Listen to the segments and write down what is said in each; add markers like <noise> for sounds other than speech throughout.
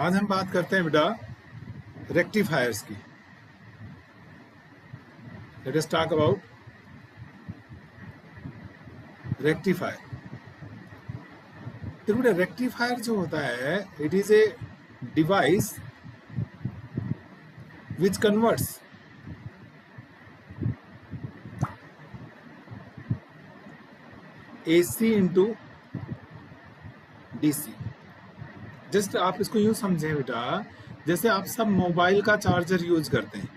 आज हम बात करते हैं बेटा रेक्टिफायर्स की। Let us talk about rectifier देखो बेटा रेक्टिफायर जो होता है it is a device which converts AC into DC just आप इसको यूँ समझें बेटा, जैसे आप सब मोबाइल का चार्जर यूज़ करते हैं।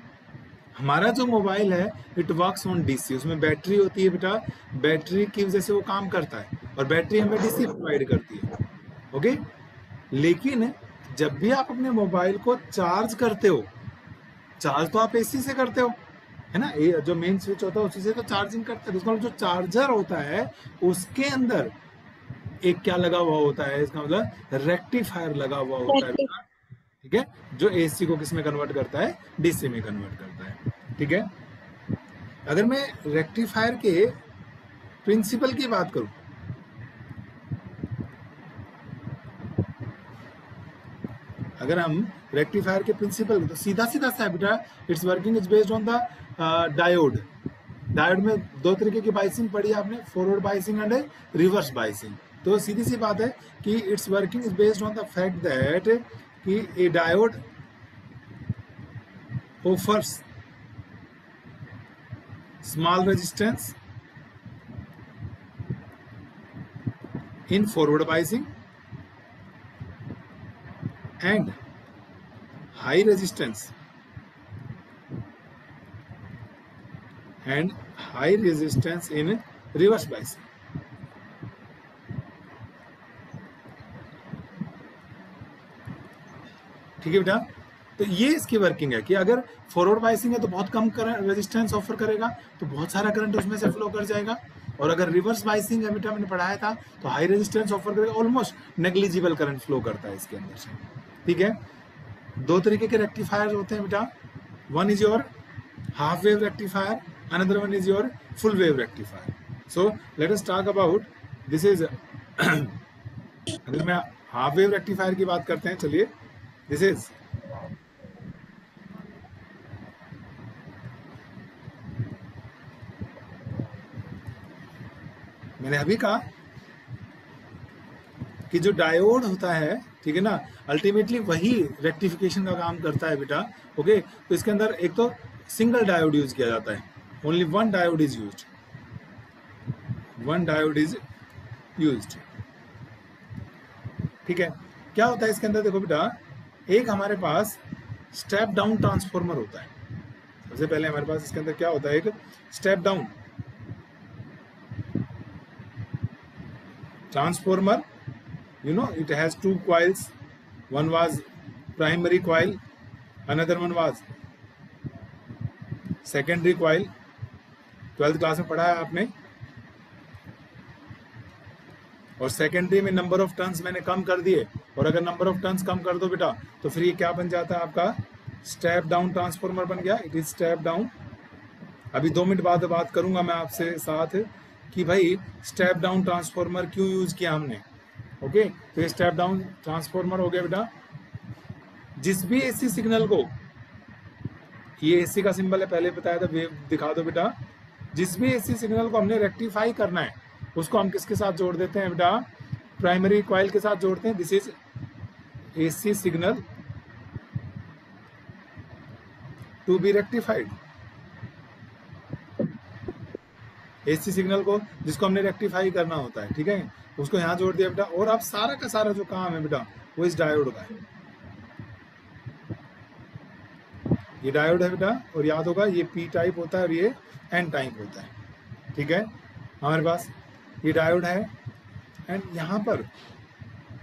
हमारा जो मोबाइल है इट वर्क्स ऑन डीसी उसमें बैटरी होती है बेटा, बैटरी की वजह से वो काम करता है, और बैटरी हमें डीसी प्रोवाइड करती है ओके लेकिन जब भी आप अपने मोबाइल को चार्ज करते हो, चार्ज तो आप एसी से करते हो, है ना? जो मेन स्विच होता है, उसी से तो चार्जिंग करते हैं। उसका जो चार्जर होता है, उसके अंदर एक क्या लगा हुआ होता है? इसका मतलब रेक्टिफायर लगा हुआ होता है। ठीक है? जो एसी को किसमें कन्वर्ट करता है? डीसी में कन्वर्ट करता है। ठीक है? अगर मैं रेक्टिफायर के प्रिंसिपल की बात करूँ अगर हम रेक्टिफायर के प्रिंसिपल तो सीधा सीधा सा बेटा it's working is based on the diode diode में दो तरीके की बाइसिंग पढ़ी आपने forward biasing and reverse biasing तो सीधी सी बात है कि it's working is based on the fact that कि a diode offers small resistance in forward biasing and high resistance and high resistance in reverse biasing. ठीक है बेटा? तो ये इसकी वर्किंग है कि अगर फॉरवर्ड बाइसिंग है तो बहुत कम रेजिस्टेंस ऑफ़र करेगा तो बहुत सारा करंट उसमें से फ्लो कर जाएगा। और अगर रिवर्स बाइसिंग है बेटा, मैंने पढ़ाया था तो हाई रेजिस्टेंस ऑफ़र करेगा ऑलमोस्ट नेग्लिजिबल करंट फ्लो करता है इसके अंदर से। ठीक है? दो तरीके के रेक्टिफायर होते हैं बेटा। One is your half wave rectifier another one is your full wave rectifier. So, let us talk about, this is, <coughs> अगर मैं हाफ़ वेव रेक्टिफायर की बात करते हैं, चलिए। दिस इज़ मैंने अभी कहा कि जो डायोड होता है, ठीक है ना? अल्टीमेटली वही रेक्टिफिकेशन का काम करता है बेटा ओके तो इसके अंदर एक तो सिंगल डायोड यूज़ किया जाता है। Only one diode is used. One diode is used. ठीक है? क्या होता है इसके अंदर? देखो बेटा एक हमारे पास स्टेप डाउन ट्रांसफॉर्मर होता है। सबसे पहले हमारे पास इसके अंदर क्या होता है? एक step down transformer you know, it has two coils. One was primary coil, another one was secondary coil twelfth class में पढ़ा है आपने? और सेकेंडरी में नंबर ऑफ़ टर्न्स मैंने कम कर दिए। और अगर नंबर ऑफ़ टर्न्स कम कर दो बेटा तो फिर ये क्या बन जाता है आपका? स्टेप डाउन ट्रांसफॉर्मर बन गया। इट इज़ स्टेप डाउन अभी दो मिनट बाद बात करूँगा मैं आपसे साथ कि भाई स्टेप डाउन ट्रांसफॉर्मर क्यों यूज़ किया हमने? ओके तो ये स्टेप डाउन ट्रांसफॉर्मर हो गया बेटा। जिस भी एसी सिग्नल को, ये एसी का सिंबल है, पहले बताया था वेव दिखा दो बेटा। जिस भी एसी सिग्नल को हमने रेक्टिफाई करना है उसको हम किसके साथ जोड़ देते हैं बेटा? प्राइमरी क्वाइल के साथ जोड़ते हैं। This is AC signal to be rectified AC signal को, जिसको हमने रेक्टिफाई करना होता है, ठीक है? उसको यहाँ जोड़ दिया बेटा। और अब सारा का सारा जो काम है बेटा, वो इस डायोड का है। ये डायोड है बेटा, और याद होगा ये पी टाइप होता है और ये एन टाइप होता है, ठीक है? हमारे पास ये डायोड है। एंड यहाँ पर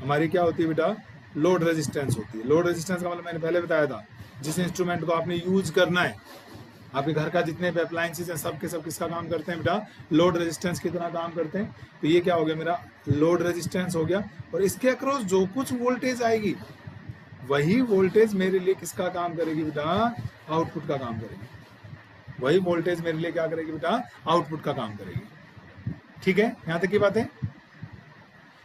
हमारी क्या होती है बेटा? लोड रेजिस्टेंस होती है। लोड रेजिस्टेंस का मतलब मैंने पहले बताया था, जिस इंस्ट्रूमेंट को आपने यूज़ करना है, आपके घर का जितने भी अप्लायंसेज हैं सब के सब किसका काम करते हैं बेटा? लोड रेजिस्टेंस कितना काम करते हैं। तो ये क्या हो गया मेरा? लोड रेजिस्टेंस हो गया। और इसके अक्रॉस जो कुछ वोल्टेज आएगी, वही वोल्टेज मेरे लिए किसका काम करेगी बेटा? आउटपुट का काम करेगी। वही वोल्टेज मेरे लिए क्या करेगी बेटा? आउटपुट का काम करेगी। ठीक है? यहाँ तक की बात? है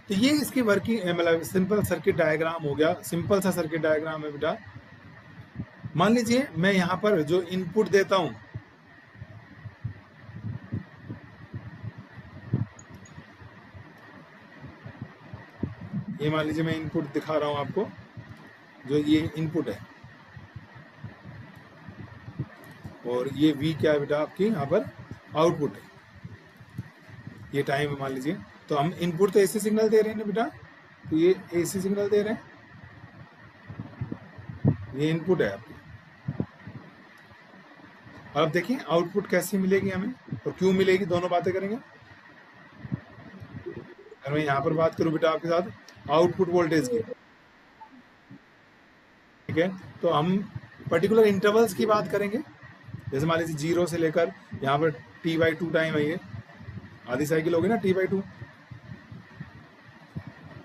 तो ये इसकी वर्किंग मतलब सिंपल सर्किट डायग्राम हो गया। सिंपल सा सर्किट डायग्राम है बेटा। मान लीजिए, मैं यहाँ पर जो इनपुट देता हूँ, ये मान लीजिए मैं इनपुट दिखा रहा हूँ आपको, जो ये इनपुट है। और ये वी क्या है बेटा? आपकी यहाँ पर आउटपुट है। ये टाइम है, मान लीजिए। तो हम इनपुट तो एसी सिग्नल दे रहे हैं ना बेटा? तो ये एसी सिग्नल दे रहे हैं। ये इनपुट है आपकी। अब देखिए आउटपुट कैसी मिलेगी हमें? और क्यों मिलेगी? दोनों बातें करेंगे। अगर मैं यहाँ पर बात करूँ बेटा आपके साथ। आउटपुट वोल्टेज की। ठीक है? तो हम पर्टिकुलर इंटरवल्स की बात करेंगे। जैसे मान लीजिए ज़ीरो से लेकर यहाँ पर टी बाई टू टाइम है ये। आधी साइकिल होगी ना टी बाई टू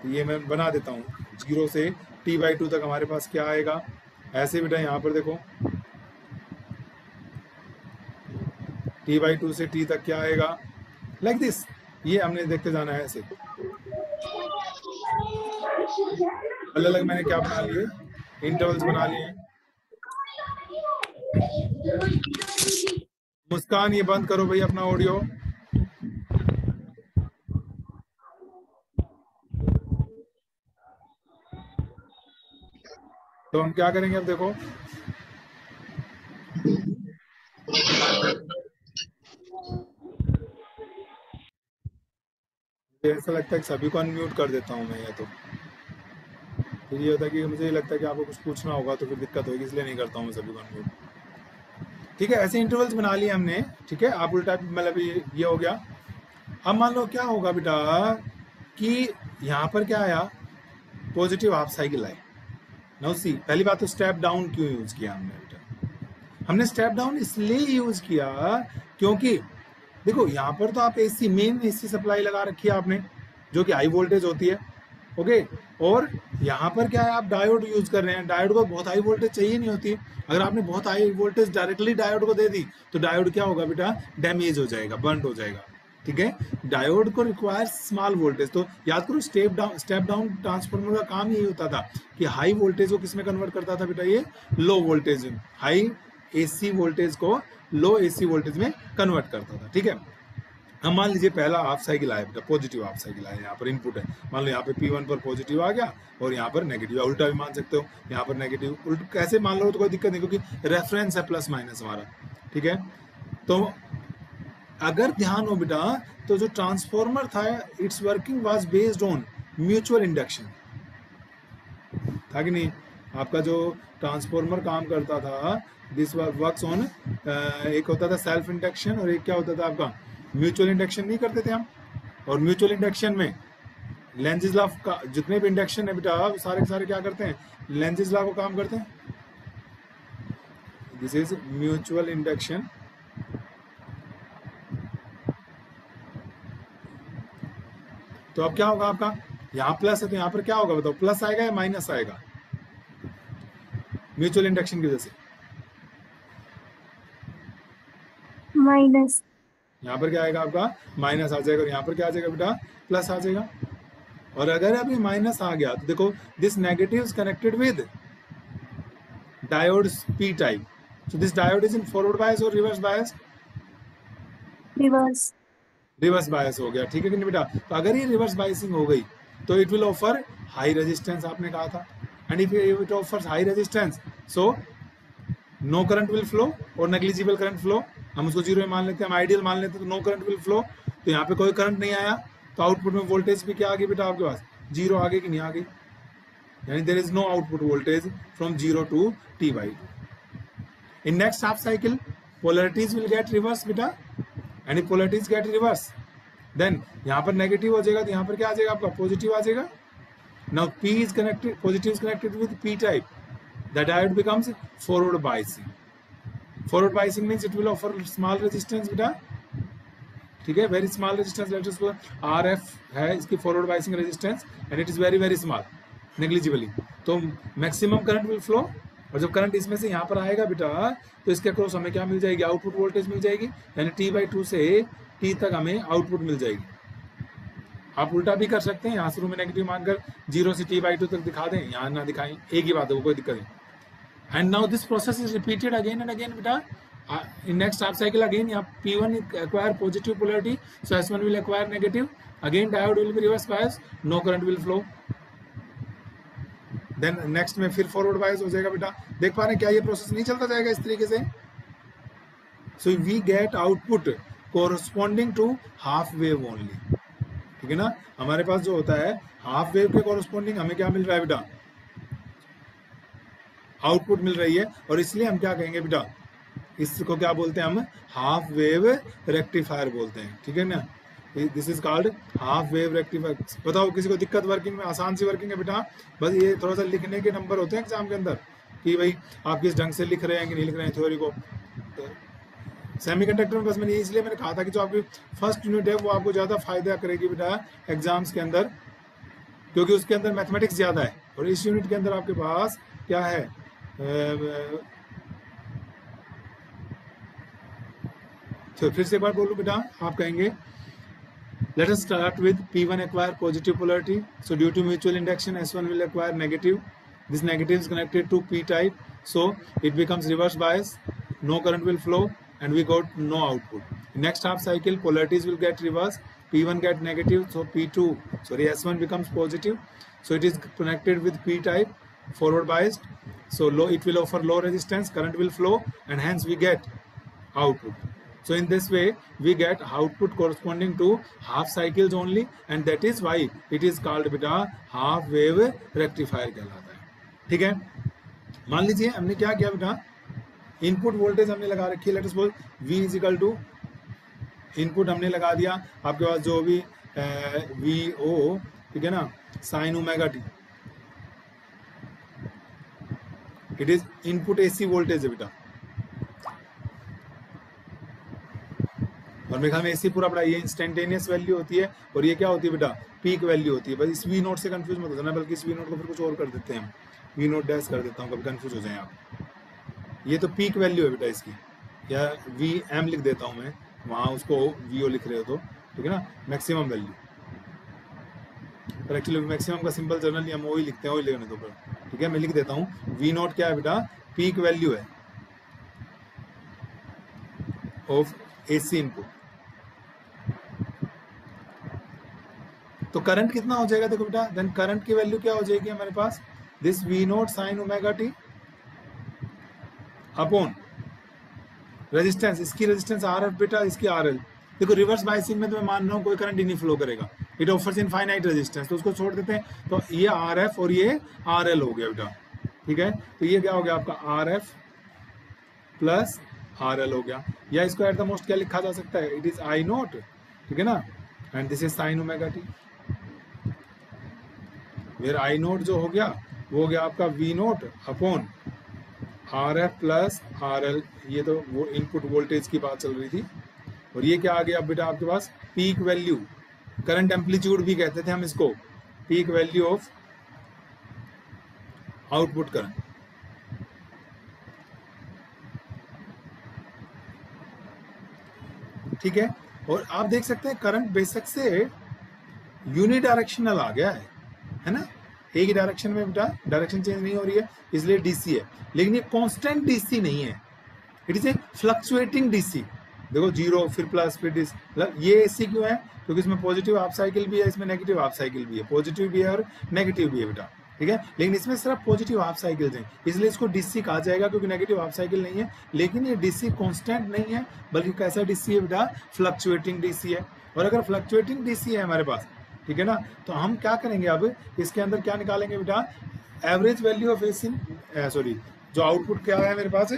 तो ये मैं बना देता हूँ। ज़ीरो से टी बाई टू तक हमारे पास क्या आएगा? ऐसे बेटा यहाँ पर देखो। टी बाई टू से टी तक क्या आएगा? लाइक like दिस ये हमने देखते जाना है ऐसे। अलग अलग मैंने क्या बना लिए? इंटरवल्स बना लिए। मुस्कान, ये बंद करो भाई अपना ऑडियो तो हम क्या करेंगे अब देखो। ऐसा लगता है सभी को अनम्यूट कर देता हूँ मैं या तो। फिर ये होता है कि मुझे ये लगता है कि आपको कुछ पूछना होगा तो फिर दिक्कत होगी इसलिए नहीं करता हूँ मैं सभी को अनम्यूट ठीक है ऐसे इंटरवल्स बना लिए हमने ठीक है? आप उल्टा मतलब ये, ये हो गया। अब मान लो क्या होगा बेटा कि यहाँ पर क्या आया? पॉजिटिव हाफ़ साइकिल आए नो सी पहली बात तो स्टेप डाउन क्यों यूज़ किया हमने बेटा? हमने स्टेप डाउन इसलिए यूज़ किया क्योंकि देखो, यहाँ पर तो आप एसी मेन एसी सप्लाई लगा रखी है आपने, जो कि हाई वोल्टेज होती है ओके और यहाँ पर क्या है, आप डायोड यूज़ कर रहे हैं। डायोड को बहुत हाई वोल्टेज चाहिए नहीं होती। अगर आपने बहुत हाई वोल्टेज डायरेक्टली डायोड को दे दी तो डायोड क्या होगा बेटा? डैमेज हो जाएगा बर्न हो जाएगा। ठीक है? डायोड को रिक्वायर स्मॉल वोल्टेज तो याद करो step down step down transformer का काम यही होता था कि हाई वोल्टेज को किसमें कन्वर्ट करता था बेटा ये? Low voltage high AC voltage को लो एसी वोल्टेज में कन्वर्ट करता था, ठीक है? हम मान लीजिए पहला हाफ़ साइकिल आया बेटा पॉजिटिव हाफ़ साइकिल आया, यहाँ पर इनपुट है। मान लो यहाँ पे P1 पर पॉजिटिव आ गया और यहाँ पर नेगेटिव उल्टा भी मान सकते हो, यहाँ पर नेगेटिव उल्ट कैसे मान लो तो कोई दिक्कत नहीं, क्योंकि रेफरेंस है प्लस माइनस हमारा, ठीक है? तो अगर ध्यान हो बेटा तो जो ट्रांसफॉर्मर था it's working was based on mutual induction था कि नहीं? आपका जो ट्रांसफॉर्मर काम करता था दिस वर्क्स ऑन एक होता था सेल्फ इंडक्शन और एक क्या होता था आपका? म्यूचुअल इंडक्शन नहीं करते थे हम। और म्यूचुअल इंडक्शन में लेंजेज लॉ का, जितने भी इंडक्शन है बेटा सारे सारे क्या करते हैं? लेंजेज लॉ को काम करते हैं। दिस इज़ म्यूचुअल इंडक्शन तो अब क्या होगा आपका? यहाँ प्लस है तो यहाँ पर क्या होगा बताओ? प्लस आएगा या माइनस आएगा? म्यूचुअल इंडक्शन की वजह से। माइनस यहाँ पर क्या आएगा आपका? माइनस आ जाएगा और यहाँ पर क्या आ जाएगा बेटा? प्लस आ जाएगा। और अगर अभी माइनस आ गया तो देखो this negative is connected with diode P type so this diode is in forward bias or reverse bias? Reverse reverse bias हो गया, ठीक है कि नहीं बेटा? तो अगर ये रिवर्स बायसिंग हो गई तो it will offer high resistance आपने कहा था। And if it offers high resistance so no current will flow और नेग्लिजिबल करंट फ्लो हम उसको ज़ीरो में मान लेते हैं, हम आइडियल मान लेते हैं तो नो करंट विल फ्लो तो यहाँ पे कोई करंट नहीं आया तो आउटपुट में वोल्टेज भी क्या आ गई बेटा आपके पास? ज़ीरो आ गई कि नहीं आ गई? यानी there is no output voltage from zero to T by in next half cycle polarities will get reverse beta any polarities get reverse then यहाँ पर नेगेटिव हो जाएगा तो यहाँ पर क्या आ जाएगा आपका? पॉजिटिव आ जाएगा। Now P is connected positive is connected with P type the diode becomes forward biasing forward biasing means it will offer small resistance बेटा। ठीक है? Very small resistance letters R F है इसकी forward biasing resistance and it is very very small negligibly तो maximum current will flow और जब current इसमें से यहाँ पर आएगा बेटा तो इसके अक्रॉस हमें क्या मिल जाएगी? आउटपुट वोल्टेज मिल जाएगी, यानी टी बाई टू से टी तक हमें आउटपुट मिल जाएगी। आप उल्टा भी कर सकते हैं, यहाँ शुरू में नेगेटिव मानकर ज़ीरो से टी बाई टू तक दिखा दें। यहाँ ना दिखाएँ, एक ही बात है, वो कोई दिक्कत नहीं। And now this process is repeated again and again बेटा। in next half cycle again yeah p1 acquire positive polarity, so s1 will acquire negative. Again diode will be reverse bias, no current will flow. Then next में फिर forward bias हो जाएगा बेटा। देख पा रहे हैं क्या ये प्रोसेस नहीं चलता जाएगा इस तरीके से? So we get output corresponding to half wave only ठीक है ना? हमारे पास जो होता है हाफ़ वेव के कोरस्पॉन्डिंग हमें क्या मिल रहा है बेटा? आउटपुट मिल रही है। और इसलिए हम क्या कहेंगे बेटा? इसको क्या बोलते हैं हम? हाफ़ वेव रेक्टिफायर बोलते हैं। ठीक है ना? This is called half wave rectifier बताओ, किसी को दिक्कत वर्किंग में, आसान सी वर्किंग है बेटा? बस ये थोड़ा सा लिखने के नंबर होते हैं एग्ज़ाम के अंदर कि भाई, आप किस ढंग से लिख रहे हैं कि नहीं लिख रहे हैं थ्योरी को? सेमी कंडक्टर में बस मैंने इसलिए मैंने कहा था कि जो आपकी फ़र्स्ट यूनिट है, वो आपको ज़्यादा फ़ायदा करेगी बेटा एग्ज़ाम्स के अंदर, क्योंकि उसके अंदर मैथमेटिक्स ज़्यादा है। और इस यूनिट के अंदर आपके पास क्या है? तो फिर से एक बार बोलूँ बेटा, आप कहेंगे let us start with p1 acquire positive polarity. So due to mutual induction s1 will acquire negative. This negative is connected to p type. So it becomes reverse bias. No current will flow and we got no output. Next half cycle polarities will get reversed. P1 get negative so p2 sorry s1 becomes positive. So it is connected with p type forward biased. So low it will offer low resistance current will flow and hence we get output So in this way, we get output corresponding to half cycles only and that is why it is called beta half wave rectifier कहलाता है। ठीक है? मान लीजिए हमने क्या किया बेटा? इनपुट वोल्टेज हमने लगा रखी है let suppose V is equal to input हमने लगा दिया आपके पास जो भी वी ओ ठीक है ना? Sine omega T it is input AC voltage है बेटा। और ख्याल में ऐसी पूरा पढ़ा ये इंस्टेंटेनियस वैल्यू होती है और ये क्या होती है बेटा? पीक वैल्यू होती है। बस इस वी नोट से कंफ्यूज मत होना बल्कि इस वी नोट को फिर कुछ और कर देते हैं वी नोट डैश कर देता हूँ, कभी कंफ्यूज हो जाए आप। ये तो पीक वैल्यू है बेटा इसकी। या वी एम लिख देता हूँ मैं, वहाँ उसको वी ओ लिख रहे हो तो। ठीक है ना? मैक्सिमम वैल्यू पर एक्चुअली मैक्सिमम का सिंपल जनरली हम वही लिखते हैं, वही लिखने दो पर। ठीक है? मैं लिख देता हूँ वी नोट क्या है बेटा? पीक वैल्यू है। ऑफ़ एसी इनपुट तो करंट कितना हो जाएगा देखो बेटा? देन करंट की वैल्यू क्या हो जाएगी हमारे पास? This V naught sine omega T upon resistance इसकी रेजिस्टेंस आर एफ़ बेटा, इसकी आर एल देखो रिवर्स बाइसिंग में तो मैं मान रहा हूँ, कोई करंट ही नहीं फ्लो करेगा। इट ऑफर्स इनफाइनाइट रेजिस्टेंस तो उसको छोड़ देते हैं। तो ये आर एफ़ और ये आर एल हो गया बेटा। ठीक है? तो ये क्या हो गया आपका? R F plus R L हो गया। या इसको एट द मोस्ट क्या लिखा जा सकता है? इट इज़ आई नोट ठीक है ना? And this is sine omega T फिर आई नोट जो हो गया, वो हो गया आपका V naught upon R F plus R L ये तो वो इनपुट वोल्टेज की बात चल रही थी। और ये क्या आ गया बेटा आपके पास? पीक वैल्यू करंट एम्पलीट्यूड भी कहते थे हम इसको। Peak value of output current ठीक है? और आप देख सकते हैं करंट बेसिक से यूनिडायरेक्शनल आ गया है। है ना? एक ही डायरेक्शन में बेटा डायरेक्शन चेंज नहीं हो रही है, इसलिए डीसी है। लेकिन ये कांस्टेंट डीसी नहीं है। It is a fluctuating DC देखो ज़ीरो फिर प्लस फिर डिस मतलब ये एसी क्यों है? क्योंकि इसमें पॉजिटिव हाफ़ साइकिल भी है, इसमें नेगेटिव हाफ़ साइकिल भी है। पॉजिटिव भी है और नेगेटिव भी है बेटा। ठीक है? लेकिन इसमें सिर्फ़ पॉजिटिव हाफ़ साइकिल हैं। इसलिए इसको डीसी कहा जाएगा क्योंकि नेगेटिव हाफ़ साइकिल नहीं है। लेकिन ये डीसी कांस्टेंट नहीं है, बल्कि कैसा डीसी है बेटा? फ्लक्चुएटिंग डीसी है। और अगर फ्लक्चुएटिंग डीसी है हमारे पास ठीक है ना? तो हम क्या करेंगे अब? इसके अंदर क्या निकालेंगे बेटा? Average value of AC sorry जो आउटपुट क्या आया मेरे पास?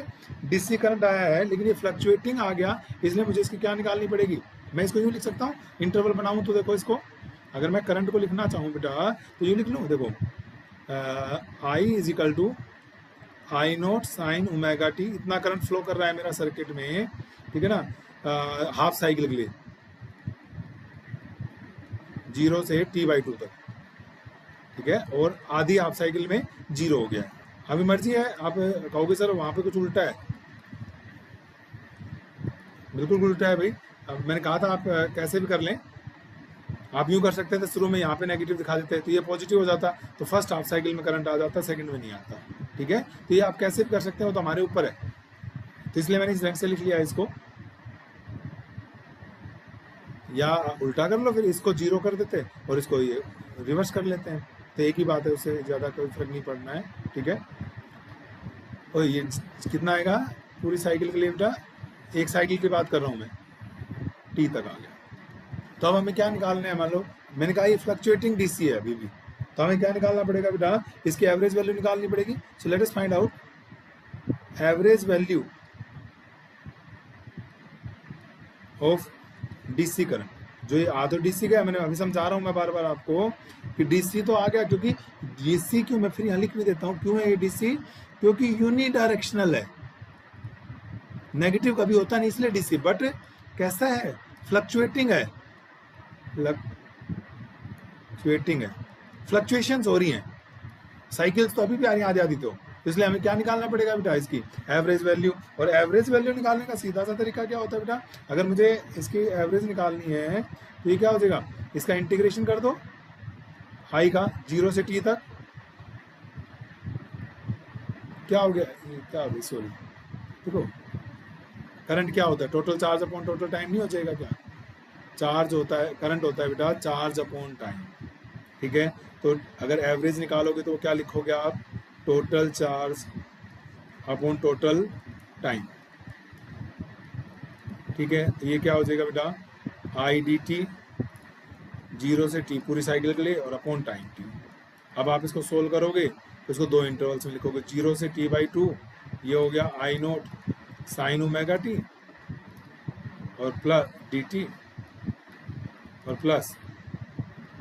डीसी करंट आया है, लेकिन ये फ्लक्चुएटिंग आ गया, इसलिए मुझे इसकी क्या निकालनी पड़ेगी? मैं इसको यूँ लिख सकता हूँ? इंटरवल बनाऊँ तो देखो इसको। अगर मैं करंट को लिखना चाहूँ बेटा तो यूँ लिख लूँ? देखो I is equal to I naught sine omega T इतना करंट फ्लो कर रहा है मेरा सर्किट में, ठीक है ना? हाफ़ साइकिल के लिए। ज़ीरो से टी बाई टू तक। ठीक है? और आधी हाफ़ साइकिल में ज़ीरो हो गया। अभी मर्ज़ी है, आप कहोगे, सर, वहाँ पे कुछ उल्टा है। बिल्कुल उल्टा है भाई। अब मैंने कहा था, आप कैसे भी कर लें। आप यूँ कर सकते थे, शुरू में यहाँ पे नेगेटिव दिखा देते। तो ये पॉजिटिव हो जाता। तो फ़र्स्ट हाफ़ साइकिल में करंट आ जाता सेकंड में नहीं आता। ठीक है? तो ये आप कैसे भी कर सकते हो तो हमारे ऊपर है। तो इसलिए मैंने इस रंग से लिख लिया इसको। या उल्टा कर लो, फिर इसको ज़ीरो कर देते और इसको ये रिवर्स कर लेते हैं। तो एक ही बात है उससे ज़्यादा कोई फ़र्क नहीं पड़ना है, ठीक है? और ये कितना आएगा? पूरी साइकिल के लिए बेटा, एक साइकिल की बात कर रहा हूँ मैं। टी तक आ गया। तो अब हमें क्या निकालना है, मान लो, मैंने कहा ये फ्लक्चुएटिंग डीसी है अभी भी। तो हमें क्या निकालना पड़ेगा बेटा? इसकी एवरेज वैल्यू निकालनी पड़ेगी। So let us find out average value of DC current जो ये आधो डीसी का मैंने अभी समझा रहा हूँ मैं बार बार आपको कि डीसी तो आ गया क्योंकि डीसी क्यों, मैं फिर यहाँ लिख भी देता हूँ, क्यों है ये डीसी क्योंकि यूनि डायरेक्शनल है। नेगेटिव कभी होता नहीं, इसलिए डीसी बट कैसा है? फ्लक्चुएटिंग है। फ्लक्चुएटिंग है। फ्लक्चुएशंस हो रही हैं। साइकिल्स तो अभी भी आ रही हैं आधी आधी तो। इसलिए हमें क्या निकालना पड़ेगा बेटा इसकी एवरेज वैल्यू और एवरेज वैल्यू निकालने का सीधा सा तरीका क्या होता है बेटा? अगर मुझे इसकी एवरेज निकालनी है तो ये क्या हो जाएगा? इसका इंटीग्रेशन कर दो हाई का ज़ीरो से टी तक। क्या हो गया? क्या हो गया? सॉरी देखो करंट क्या होता है? Total charge upon total time नहीं हो जाएगा क्या? चार्ज होता है करंट होता है बेटा चार्ज अपॉन टाइम ठीक है? तो अगर एवरेज निकालोगे तो क्या लिखोगे आप? Total charge upon total time ठीक है? तो ये क्या हो जाएगा बेटा? आई डी टी ज़ीरो से टी पूरी साइकिल के लिए और अपॉन टाइम टी अब आप इसको सोल्व करोगे तो इसको दो इंटरवल्स में लिखोगे। ज़ीरो से टी बाई टू ये हो गया I naught sine omega T और प्लस डी टी और plus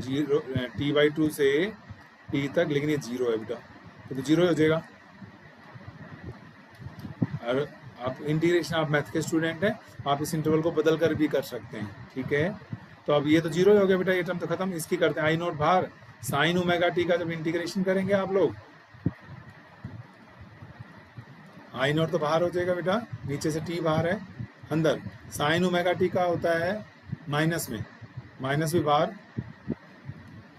zero T by two से टी तक, लेकिन ये ज़ीरो है बेटा। तो, ज़ीरो हो जाएगा। और आप इंटीग्रेशन आप मैथ के स्टूडेंट हैं आप इस इंटरवल को बदल कर भी कर सकते हैं ठीक है? तो अब ये तो ज़ीरो हो गया बेटा ये टर्म तो खत्म इसकी करते हैं आई नोट बाहर साइन ओमेगा टी का जब इंटीग्रेशन करेंगे आप लोग आई नोट तो बाहर हो जाएगा बेटा नीचे से टी बाहर है अंदर। साइन ओमेगा टी का होता है माइनस में माइनस भी बाहर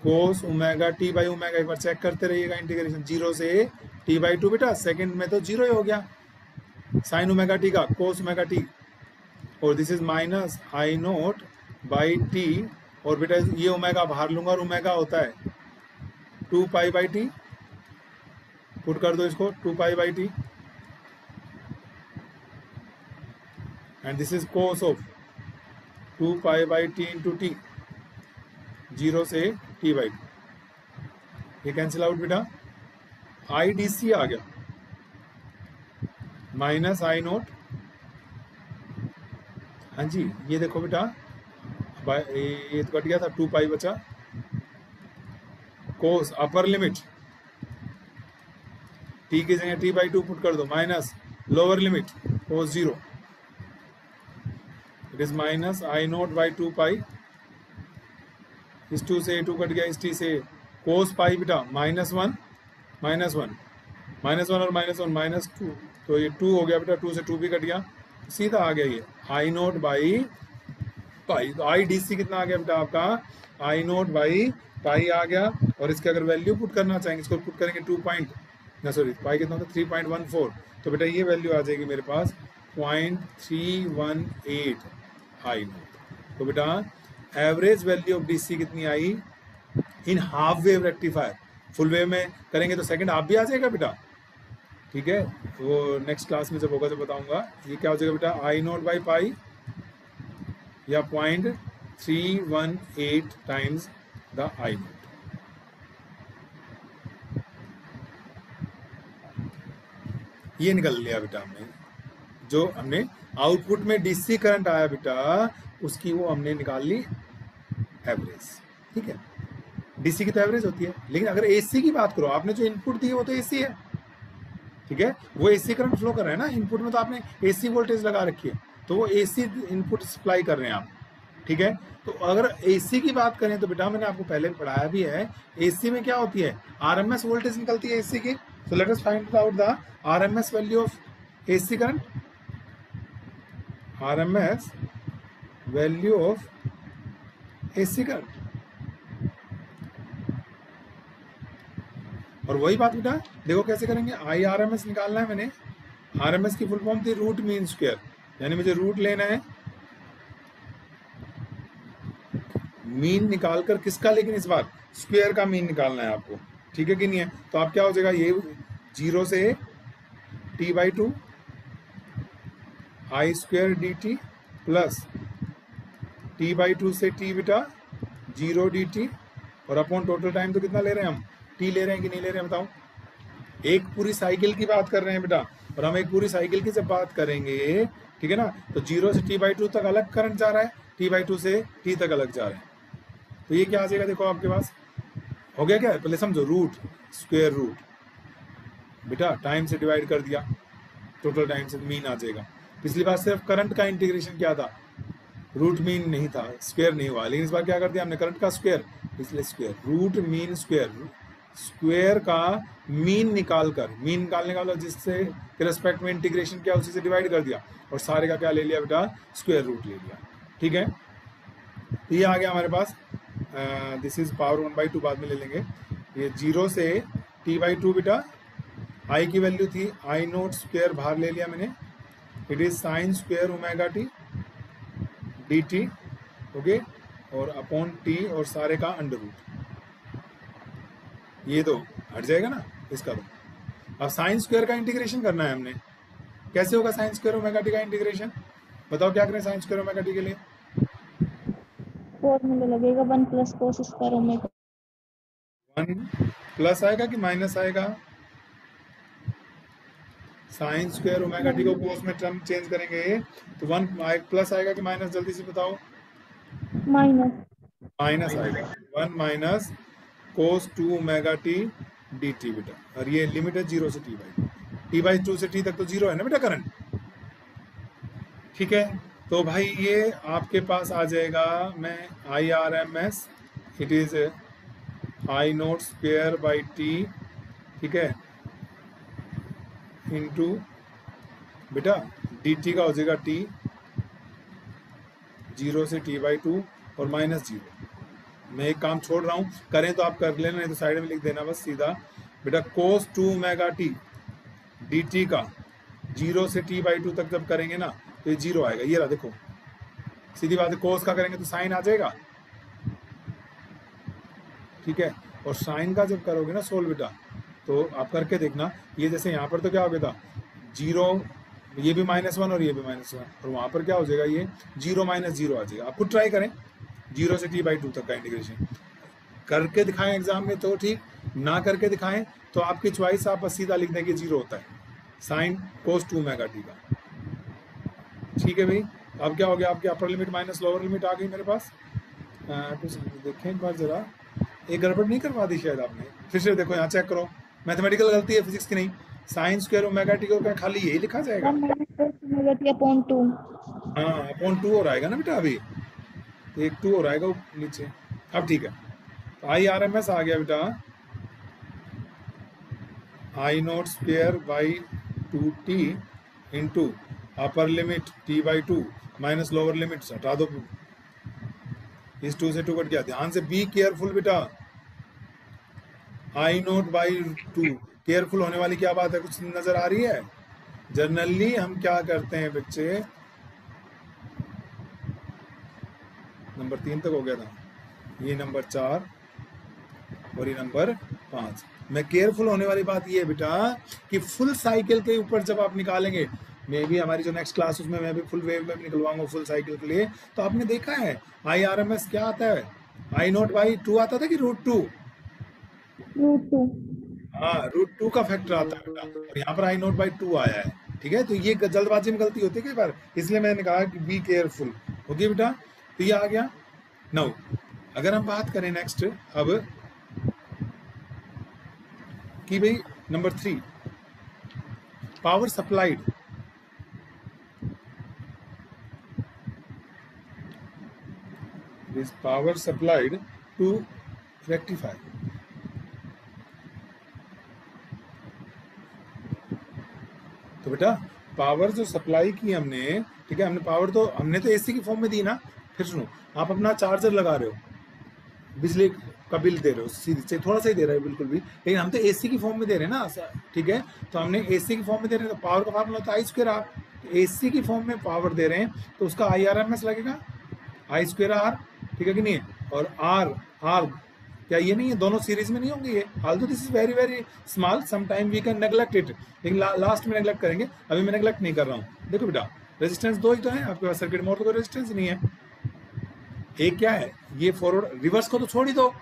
cos omega T by omega एक बार चेक करते रहिएगा इंटीग्रेशन ज़ीरो से टी बाई टू बेटा सेकंड में तो ज़ीरो ही हो गया। साइन ओमेगा टी का कोस ओमेगा टी और this is minus I naught by T और बेटा, ये ओमेगा बाहर लूँगा और ओमेगा होता है। Two pi by T put कर दो इसको two pi by T and this is cos of 2 pi by t into t zero से टी बाई टू ये कैंसिल आउट बेटा। आई डी सी आ गया। माइनस आई नोट हाँ जी, ये देखो बेटा। ये तो कट गया था टू पाई बचा। कोस अपर लिमिट टी की जगह टी बाई टू पुट कर दो। Minus lower limit cos zero it is minus I naught by two pi इस टू से टू कट गया, इस टी से। कोस पाई बेटा minus one minus one minus one और माइनस वन माइनस टू तो ये टू हो गया बेटा टू से टू भी कट गया। सीधा आ गया ये। आई नोट बाई पाई तो आई डी सी कितना आ गया बेटा आपका? आई नोट बाई पाई आ गया। और इसके अगर वैल्यू पुट करना चाहेंगे, इसको पुट करेंगे टू पॉइंट ना सॉरी पाई कितना होता थ्री पॉइंट वन फोर तो बेटा ये वैल्यू आ जाएगी मेरे पास point three one eight I naught तो बेटा एवरेज वैल्यू ऑफ़ डीसी कितनी आई? In half wave rectifier full wave में करेंगे तो सेकंड हाफ़ भी आ जाएगा बेटा। ठीक है? वो नेक्स्ट क्लास में जब होगा तो बताऊँगा। ये क्या हो जाएगा बेटा? आई नोट बाई पाई या point three one eight times the I naught ये निकल लिया बेटा हमने। जो हमने आउटपुट में डीसी करंट आया बेटा उसकी वो हमने निकाल ली एवरेज ठीक है? डीसी की तो एवरेज होती है। लेकिन अगर एसी की बात करो, आपने जो इनपुट दी है वो तो एसी है। ठीक है? वो एसी करंट फ्लो कर रहे हैं ना? इनपुट में तो आपने एसी वोल्टेज लगा रखी है। तो वो एसी इनपुट सप्लाई कर रहे हैं आप। ठीक है? तो अगर एसी की बात करें तो बेटा मैंने आपको पहले पढ़ाया भी है एसी में क्या होती है? आरएमएस वोल्टेज निकलती है एसी की। So let us find out the RMS value of AC current RMS value of C का और वही बात बेटा, देखो कैसे करेंगे? आई आर एम एस निकालना है मैंने। आर एम एस की फुल फॉर्म थी रूट मीन स्क्वेयर यानी मुझे रूट लेना है। मीन निकालकर किसका लेकिन इस बार? स्क्वेयर का मीन निकालना है आपको। ठीक है कि नहीं है? तो आप क्या हो जाएगा? ये ज़ीरो से T by two I square D T plus T by two से टी बिटा ज़ीरो डी टी और अपॉन टोटल टाइम तो कितना ले रहे हैं हम? टी ले रहे हैं कि नहीं ले रहे हैं बताओ? एक पूरी साइकिल की बात कर रहे हैं बेटा, और हम एक पूरी साइकिल की जब बात करेंगे, ठीक है ना? तो ज़ीरो से टी बाई टू तक अलग करंट जा रहा है टी बाई टू से टी तक अलग जा रहा है। तो ये क्या आ जाएगा देखो आपके पास? हो गया क्या? पहले समझो रूट स्क्वेयर रूट बेटा टाइम से डिवाइड कर दिया टोटल टाइम से मीन आ जाएगा। पिछली बार सिर्फ़ करंट का इंटीग्रेशन क्या था? रूट मीन नहीं था स्क्वेयर नहीं हुआ। लेकिन इस बार क्या कर दिया हमने? करंट का स्क्वेयर इसलिए square root mean square square का मीन निकाल कर मीन निकालने का मतलब जिससे रिस्पेक्ट में इंटीग्रेशन किया, उसी से डिवाइड कर दिया। और सारे का क्या ले लिया बेटा? स्क्वेयर रूट ले लिया। ठीक है? तो ये आ गया हमारे पास। This is power one by two बाद में ले लेंगे। ये ज़ीरो से टी बाई टू बेटा आई की वैल्यू थी। आई नोट स्क्वेयर बाहर ले लिया मैंने। It is sine square omega T D T okay और अपॉन टी और सारे का अंडर रूट। ये तो हट जाएगा ना इसका तो। अब साइन स्क्वायर का इंटीग्रेशन करना है हमने। कैसे होगा साइन स्क्वायर ओमेगा टी का इंटीग्रेशन? बताओ क्या करें साइन स्क्वायर ओमेगा टी के लिए? फॉर्मूला लगेगा one plus cos square omega. One plus आएगा कि माइनस आएगा? साइन स्क्वायर ओमेगा टी को कोस में टर्म चेंज करेंगे तो वन प्लस आएगा कि माइनस? जल्दी से बताओ। माइनस। माइनस आएगा। One minus cos two omega T D T बेटा। और ये लिमिट है ज़ीरो से T by. T by two से टी तक तो ज़ीरो है ना बेटा करंट? ठीक है? तो भाई ये आपके पास आ जाएगा मैं I R M S it is I naught square by T ठीक है? इंटू बेटा डी टी का हो जाएगा टी ज़ीरो से टी बाई टू और माइनस ज़ीरो मैं एक काम छोड़ रहा हूँ, करें तो आप कर लेना, नहीं तो साइड में लिख देना बस सीधा। बेटा cos two omega T D T का ज़ीरो से टी बाई टू तक जब करेंगे ना तो ये ज़ीरो आएगा। ये रहा, देखो, सीधी बात है कोस का करेंगे तो साइन आ जाएगा। ठीक है? और साइन का जब करोगे ना, सोल बेटा तो आप करके देखना। ये जैसे यहाँ पर तो क्या हो गया था? ज़ीरो ये भी माइनस वन और ये भी माइनस वन और वहाँ पर क्या हो जाएगा? ये ज़ीरो माइनस ज़ीरो आ जाएगा। आप खुद ट्राई करें। ज़ीरो से टी बाई टू तक का इंटीग्रेशन करके दिखाएँ एग्ज़ाम में तो ठीक ना करके दिखाएँ तो आपकी च्वाइस आप बस सीधा लिख दें कि ज़ीरो होता है। Sine cos two omega T का। ठीक है भाई? अब क्या हो गया? आपकी upper limit minus lower limit आ गई मेरे पास। आ, तो देखें एक बार जरा। एक गड़बड़ नहीं करवा दी शायद आपने? फिर से देखो यहाँ चेक करो। मैथमेटिकल गलती है फिजिक्स की नहीं। साइन स्क्वायर ओमेगा टी को खाली यही लिखा जाएगा। टी अपॉन टू हाँ अपॉन टू और आएगा ना बेटा अभी। एक टू और आएगा नीचे। अब ठीक है। तो आई आर एम एस आ गया बेटा। I naught square by two T into upper limit T by two minus lower limit हटा दो। इस टू से टू कट गया। ध्यान से बी केयरफुल बेटा। I naught by two careful होने वाली क्या बात है? कुछ नज़र आ रही है? जनरली हम क्या करते हैं बच्चे? नंबर तीन तक हो गया था। ये नंबर चार और ये नंबर पाँच। मैं केयरफुल होने वाली बात ये है बेटा कि फुल साइकिल के ऊपर जब आप निकालेंगे मे भी हमारी जो नेक्स्ट क्लास उसमें मैं भी फुल वेव में निकलवाऊँगा फुल साइकिल के लिए। तो आपने देखा है आई आर एम एस क्या आता है? आई नोट बाई टू आता था कि रूट टू रूट टू हाँ रूट टू का फैक्टर आता है बेटा। और यहाँ पर आई नोट बाई टू आया है, ठीक है? तो ये जल्दबाजी में गलती होती है कई बार। इसलिए मैंने कहा कि बी केयरफुल ओके बेटा? तो ये आ गया। नौ अगर हम बात करें नेक्स्ट अब कि भाई number three power supplied is power supplied to rectify तो बेटा पावर जो सप्लाई की हमने, ठीक है, हमने पावर तो हमने तो एसी की फॉर्म में दी ना। फिर सुनो, आप अपना चार्जर लगा रहे हो, बिजली का बिल दे रहे हो सीरीज़ से थोड़ा सा ही दे रहे हो, बिल्कुल भी, लेकिन हम तो एसी की फॉर्म में दे रहे हैं ना ठीक है? तो हमने एसी की फॉर्म में दे रहे हैं तो पावर का फार्मूला होता है आई स्क्वेयर आर एसी की फॉर्म में पावर दे रहे हैं तो उसका आई आर एम एस लगेगा। आई स्क्वेयर आर ठीक है कि नहीं? और आर आर क्या ये नहीं है? दोनों सीरीज़ में नहीं होंगे ये? Although this is very very small some time we can neglect it लेकिन लास्ट में नेग्लेक्ट करेंगे, अभी मैं नेग्लेक्ट नहीं कर रहा हूँ। देखो बेटा रेजिस्टेंस दो ही तो है, आपके पास सर्किट मोड तो रेजिस्टेंस नहीं है। एक क्या है? ये फॉरवर्ड रिवर्स को तो छोड़ ही दो।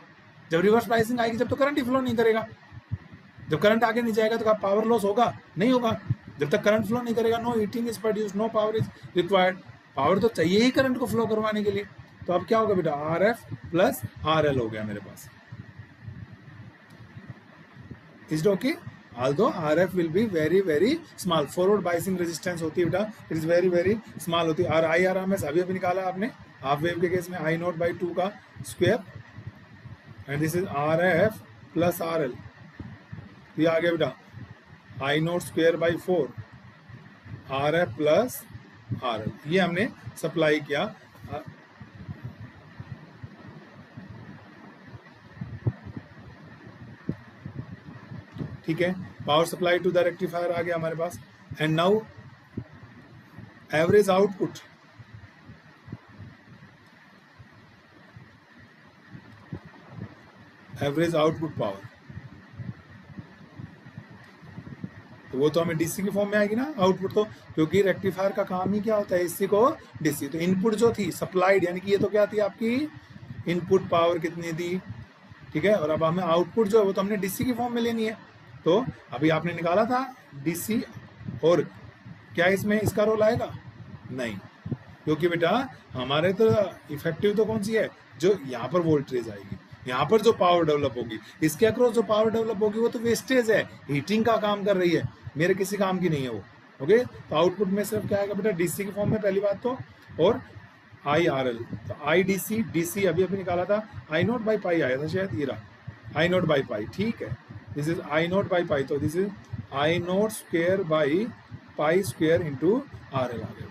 जब रिवर्स प्राइसिंग आएगी, जब तो करंट ही फ्लो नहीं करेगा। जब करंट आगे नहीं जाएगा तो पावर लॉस होगा? नहीं होगा। जब तक करंट फ्लो नहीं करेगा no heating is produce no power is required power तो चाहिए ही करंट को फ्लो करवाने के लिए। तो अब क्या होगा बेटा? R F plus R L हो गया मेरे पास। Is okay although RF will be very very small. Forward biasing resistance होती है बेटा। It is very very small होती है। और एस अभी अभी निकाला आपने। हाफ़ वेव के केस में आई नोट बाई टू का square and this is R F plus R L ये आ गया बेटा। I naught square by four R F plus R L ये हमने सप्लाई किया। ठीक है? Power supply to the rectifier आ गया हमारे पास। And now average output average output power तो वो तो हमें डीसी की फॉर्म में आएगी ना आउटपुट तो क्योंकि रेक्टिफायर का काम ही क्या होता है एसी को डीसी तो इनपुट जो थी सप्लाइड यानी कि ये तो क्या थी आपकी? इनपुट पावर कितनी दी? ठीक है? और अब हमें आउटपुट जो है, वो तो हमने डीसी की फॉर्म में लेनी है। तो अभी आपने निकाला था डीसी और क्या इसमें इसका रोल आएगा? नहीं। क्योंकि बेटा, हमारे तो इफ़ेक्टिव तो कौन सी है? जो यहाँ पर वोल्टेज आएगी। यहाँ पर जो पावर डेवलप होगी। इसके अक्रॉस जो पावर डेवलप होगी, वो तो वेस्टेज है। हीटिंग का काम कर रही है। मेरे किसी काम की नहीं है वो। ओके तो आउटपुट में सिर्फ़ क्या आएगा बेटा? डीसी के फॉर्म में पहली बात तो। और आई आर एल तो I D C D C अभी अभी निकाला था। आई नोट बाई पाई आया था शायद रहा। आई नोट बाई पाई ठीक है। Is I naught by pi तो this is I naught square by pi square into R L आ गया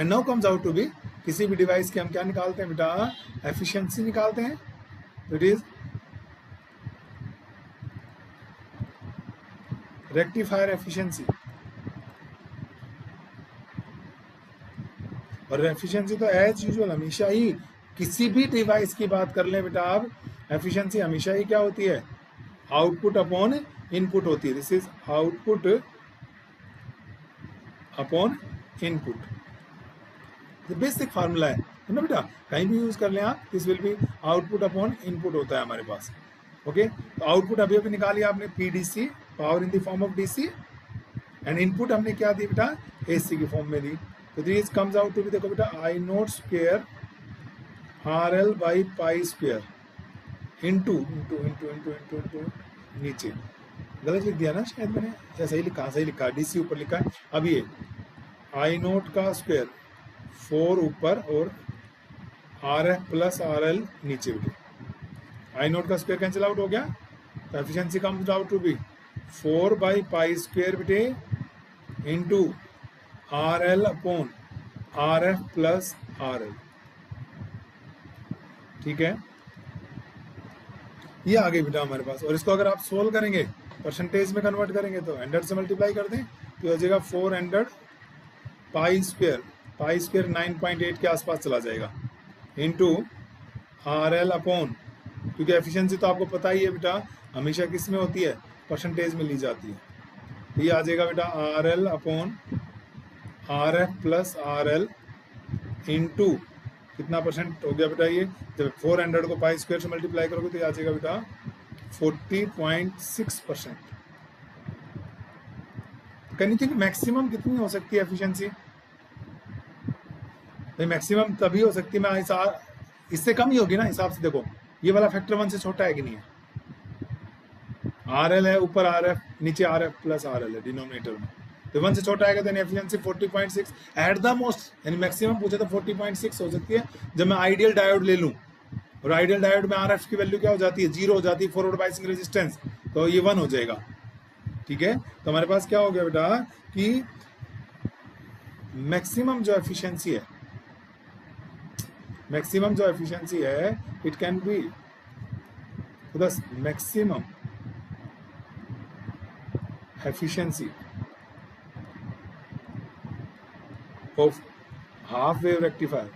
and now comes out to be किसी भी डिवाइस के हम क्या निकालते हैं बेटा? एफिशिएंसी निकालते हैं। इट इज़ रेक्टिफायर एफिशिएंसी और एफिशिएंसी तो एज यूजुअल हमेशा ही किसी भी डिवाइस की बात कर लें बेटा आप। एफिशिएंसी हमेशा ही क्या होती है? आउटपुट अपॉन इनपुट होती है। This is output upon input basic formula है। ना बेटा? कहीं भी यूज़ कर लें आप this will be output upon input होता है हमारे पास। ओके तो आउटपुट अभी अभी निकाली आपने P DC power in the form of DC and input हमने क्या दी बेटा? एसी के फॉर्म में दी। तो this comes out to be देखो बेटा I naught square R L by pi square into into into into into into नीचे। गलत लिख दिया ना शायद मैंने? या सही लिखा? सही लिखा। डीसी ऊपर लिखा है। अब ये। आई नोट का स्क्वेयर फोर ऊपर और R F plus R L नीचे बेटे। आई नोट का स्क्वायर कैंसिल आउट हो गया। तो efficiency comes out to be four by pi square बेटे। Into R L upon R F plus R L ठीक है? ये आ गई बेटा हमारे पास। और इसको अगर आप सोल्व करेंगे परसेंटेज में कन्वर्ट करेंगे तो हंड्रेड से मल्टीप्लाई कर दें तो हो जाएगा four hundred pi square pi square nine point eight के आसपास चला जाएगा। इंटू आर एल अपॉन क्योंकि एफिशिएंसी तो आपको पता ही है बेटा, हमेशा किसमें होती है? परसेंटेज में ली जाती है। तो ये आ जाएगा बेटा R L upon R F plus R L into कितना परसेंट हो गया बेटा ये? जब फोर हंड्रेड को पाई स्क्वायर से मल्टीप्लाई करोगे तो ये आ जाएगा बेटा forty point six percent can you think maximum कितनी हो सकती है एफिशिएंसी मैक्सिमम तभी हो सकती है, मैं इससे कम ही होगी ना हिसाब से देखो। ये वाला फैक्टर वन से छोटा है कि नहीं है? आर एल है, ऊपर आर एफ़ नीचे R F plus R L है डिनोमिनेटर में। तो वन से छोटा आएगा तो एफिशिएंसी 40.6 एट द मोस्ट यानी मैक्सिमम पूछे तो 40.6 हो सकती है। जब मैं आइडियल डायोड ले लूँ, और आइडियल डायोड में आर एफ़ की वैल्यू क्या हो जाती है? ज़ीरो हो जाती है फॉरवर्ड बाइसिंग रेजिस्टेंस तो ये वन हो जाएगा। ठीक है? तो हमारे पास क्या हो गया बेटा? कि मैक्सिमम जो एफिशिएंसी है मैक्सिमम जो एफिशिएंसी है it can be maximum efficiency of half wave rectifier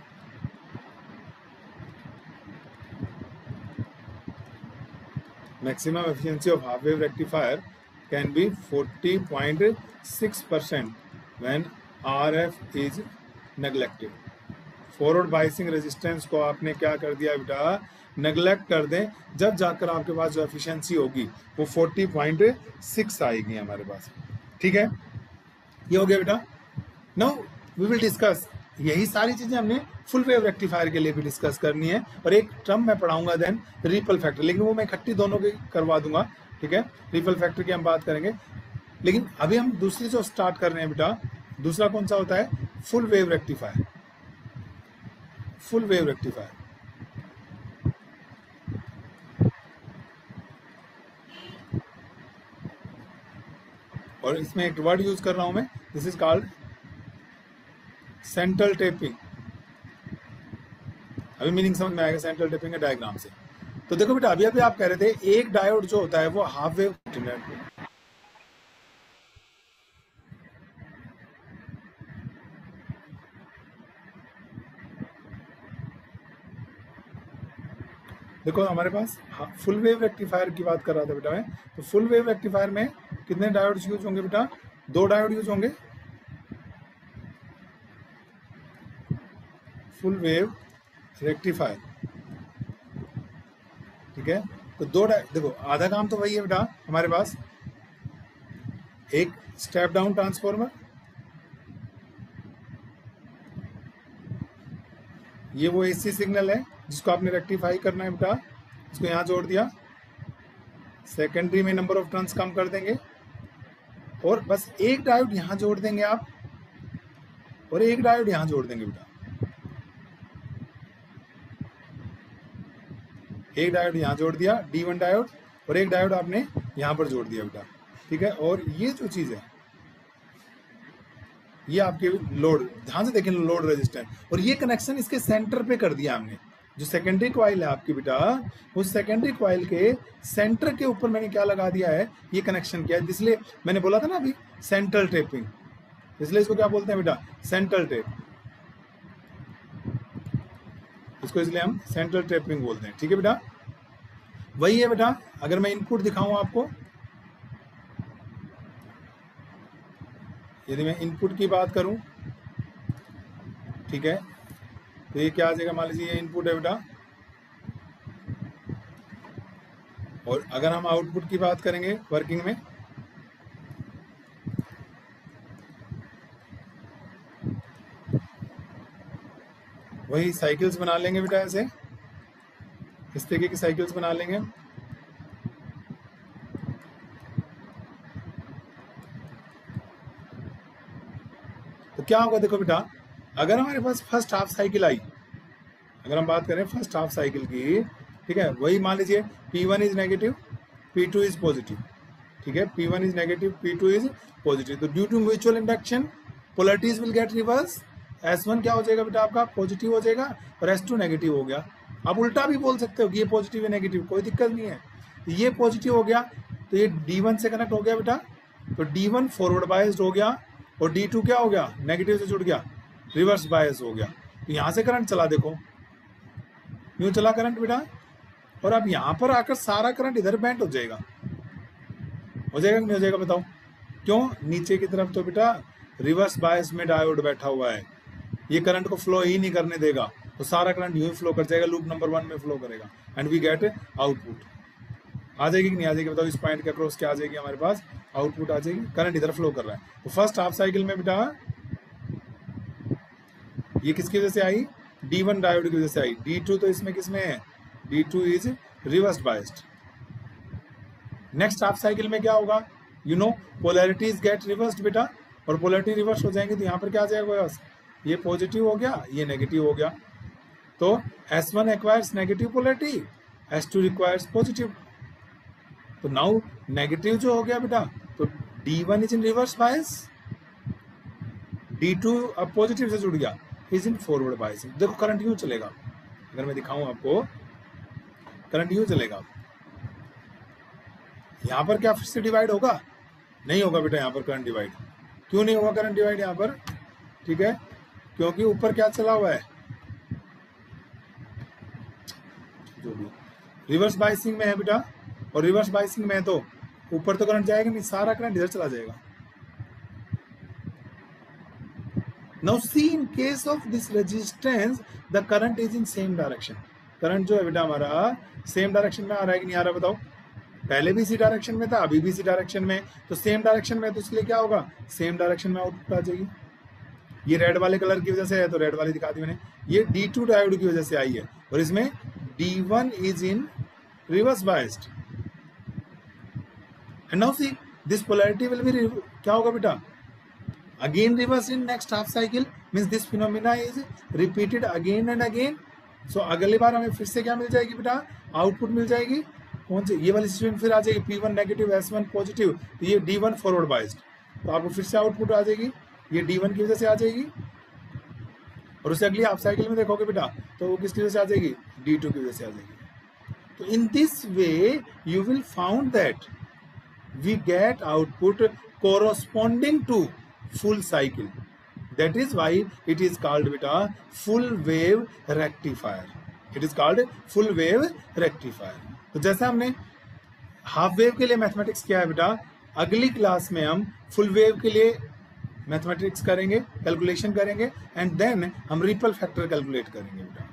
maximum efficiency of half wave rectifier can be 40.6 percent when RF is neglected forward biasing resistance को आपने क्या कर दिया बेटा नेग्लेक्ट कर दें जब जाकर आपके पास जो एफिशिएंसी होगी वो 40.6 आएगी हमारे पास ठीक है ये हो गया बेटा नाउ वी विल डिस्कस यही सारी चीज़ें हमने फुल वेव रेक्टिफायर के लिए भी डिस्कस करनी है। और एक टर्म मैं पढ़ाऊँगा देन रिपल फैक्टर लेकिन वो मैं इकट्ठी दोनों की करवा दूँगा, ठीक है? रिपल फैक्टर की हम बात करेंगे। लेकिन अभी हम दूसरी जो स्टार्ट कर रहे हैं बेटा, दूसरा कौन सा होता है? Full wave rectifier full wave rectifier और इसमें एक वर्ड यूज़ कर रहा हूँ मैं। This is called central tapping अभी मीनिंग समझ में आएगा सेंट्रल टेपिंग के डायग्राम से। तो देखो बेटा, अभी अभी आप कह रहे थे, एक डायोड जो होता है वो हाफ़ वेव देखो हमारे पास फुल वेव रेक्टिफायर की बात कर रहा था बेटा मैं। तो फुल वेव रेक्टिफायर में कितने डायोड्स यूज़ होंगे बेटा? दो डायोड यूज़ होंगे। फुल वेव रेक्टिफायर ठीक है? तो दो देखो, आधा काम तो वही है बेटा, हमारे पास। एक स्टेप डाउन ट्रांसफॉर्मर ये वो एसी सिग्नल है, जिसको आपने रेक्टिफाई करना है बेटा। इसको यहाँ जोड़ दिया। सेकेंडरी में नंबर ऑफ़ टर्न्स कम कर देंगे। और बस एक डायोड यहाँ जोड़ देंगे आप। और एक डायोड यहाँ जोड़ देंगे बेटा। एक डायोड यहाँ जोड़ दिया डी वन डायोड और एक डायोड आपने यहाँ पर जोड़ दिया बेटा। ठीक है? और ये जो चीज़ है, ये आपके लोड ध्यान से देखें लोड रेजिस्टेंस और ये कनेक्शन इसके सेंटर पे कर दिया हमने। जो सेकेंडरी क्वाइल है आपकी बेटा, उस सेकेंडरी क्वाइल के सेंटर के ऊपर मैंने क्या लगा दिया है? ये कनेक्शन किया है। इसलिए मैंने बोला था ना अभी सेंट्रल टेपिंग इसलिए इसको क्या बोलते हैं बेटा? सेंट्रल टेप इसको इसलिए हम सेंट्रल टेपिंग बोलते हैं। ठीक है बेटा? वही है बेटा, अगर मैं इनपुट दिखाऊँ आपको। यदि मैं इनपुट की बात करूँ, ठीक है तो ये क्या आ जाएगा? मान लीजिए ये इनपुट है बेटा। और अगर हम आउटपुट की बात करेंगे वर्किंग में वही साइकिल्स बना लेंगे बेटा ऐसे। इस तरीके की साइकिल्स बना लेंगे। तो क्या होगा देखो बेटा, अगर हमारे पास फ़र्स्ट हाफ़ साइकिल आई, अगर हम बात करें फ़र्स्ट हाफ़ साइकिल की, ठीक है, वही मान लीजिए P one is negative P two is positive ठीक है P one is negative P two is positive तो due to mutual induction polarities will get reverse S one क्या हो जाएगा बेटा आपका? पॉजिटिव हो जाएगा और एस टू नेगेटिव हो गया। आप उल्टा भी बोल सकते हो कि ये पॉजिटिव है नेगेटिव कोई दिक्कत नहीं है। ये पॉजिटिव हो गया तो ये डी वन से कनेक्ट हो गया बेटा। तो डी वन फॉरवर्ड बायस्ड हो गया और डी टू क्या हो गया? नेगेटिव से जुड़ गया। रिवर्स बायस हो गया। तो यहाँ से करंट चला देखो। यूँ चला करंट बेटा। और अब यहाँ पर आकर सारा करंट इधर बैंड हो जाएगा। हो जाएगा कि नहीं हो जाएगा बताओ? क्यों? नीचे की तरफ़ तो बेटा रिवर्स बायस में डायोड बैठा हुआ है। ये करंट को फ्लो ही नहीं करने देगा तो सारा करंट यूँ ही फ्लो कर जाएगा लूप नंबर वन में फ्लो करेगा एंड वी गेट आउटपुट आ जाएगी कि नहीं आ जाएगी बताओ, इस पॉइंट के अक्रॉस क्या आ जाएगी हमारे पास? आउटपुट आ जाएगी करंट इधर फ्लो कर रहा है। तो फ़र्स्ट हाफ़ साइकिल में बेटा, ये किसकी वजह से आई? डी वन डायोड की वजह से आई। डी टू तो इसमें किसमें है? D two is reverse biased next half cycle में क्या होगा? You know polarities get reversed बेटा, और पोलैरिटी रिवर्स हो जाएँगे तो यहाँ पर क्या आ जाएगा ये पॉजिटिव हो गया, ये नेगेटिव हो गया। तो S one acquires negative polarity S two requires positive तो नाउ नेगेटिव जो हो गया बेटा तो D one is in reverse bias D two अब पॉजिटिव से जुड़ गया इज़ इन फॉरवर्ड बायसिंग देखो करंट यूँ चलेगा। अगर मैं दिखाऊँ आपको करंट यू चलेगा। यहाँ पर क्या फिर से डिवाइड होगा? नहीं होगा बेटा, यहाँ पर करंट डिवाइड क्यों नहीं होगा करंट डिवाइड यहाँ पर? ठीक है? क्योंकि ऊपर क्या चला हुआ है? जो भी। रिवर्स बाइसिंग में है बेटा। और रिवर्स बाइसिंग में है तो ऊपर तो करंट जाएगा नहीं, सारा करंट इधर चला जाएगा। Now see, in case of this resistance, the current is in same direction. Current जो है बेटा हमारा सेम डायरेक्शन में आ रहा है कि नहीं आ रहा बताओ? पहले भी इसी डायरेक्शन में था, अभी भी इसी डायरेक्शन में। तो सेम डायरेक्शन में तो इसलिए क्या होगा? सेम डायरेक्शन में आउटपुट आ जाएगी। ये रेड वाले कलर की वजह से है तो रेड वाली दिखा दी मैंने। ये डी टू डायोड की वजह से आई है। और इसमें D one is in reverse biased and see this polarity will be क्या होगा बेटा? Again reverse in next half cycle means this phenomena is repeated again and again so, अगली बार हमें फिर से क्या मिल जाएगी बेटा? आउटपुट मिल जाएगी। कौन सी? ये वाली सिचुएशन फिर आ जाएगी। P1 नेगेटिव S1 पॉजिटिव तो ये D1 फॉरवर्ड बाइस्ड तो आपको फिर से आउटपुट आ जाएगी। ये डी वन की वजह से आ जाएगी? और उससे अगली हाफ़ साइकिल में देखोगे बेटा तो वो किसकी वजह से आ जाएगी? डी टू की वजह से आ जाएगी। तो in this way you will found that we get output corresponding to full cycle. That is why it is called beta full wave rectifier. It is called full wave rectifier. तो जैसे हमने half wave के लिए mathematics किया है बेटा, अगली class में हम फुल वेव के लिए मैथमेटिक्स करेंगे कैलकुलेशन करेंगे एंड देन हम रिपल फैक्टर कैलकुलेट करेंगे बेटा।